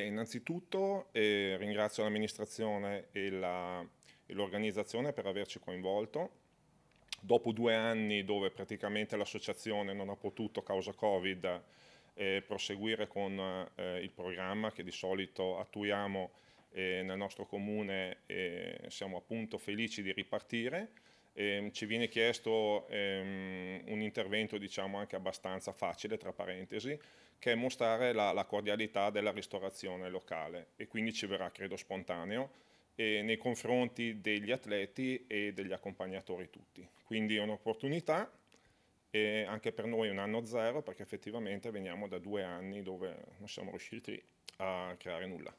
Innanzitutto eh, ringrazio l'amministrazione e l'organizzazione per averci coinvolto. Dopo due anni dove praticamente l'associazione non ha potuto, causa Covid, eh, proseguire con eh, il programma che di solito attuiamo eh, nel nostro comune, siamo appunto felici di ripartire. Eh, ci viene chiesto ehm, un intervento diciamo anche abbastanza facile, tra parentesi, che è mostrare la, la, cordialità della ristorazione locale e quindi ci verrà credo spontaneo nei confronti degli atleti e degli accompagnatori tutti. Quindi è un'opportunità e anche per noi un anno zero perché effettivamente veniamo da due anni dove non siamo riusciti a creare nulla.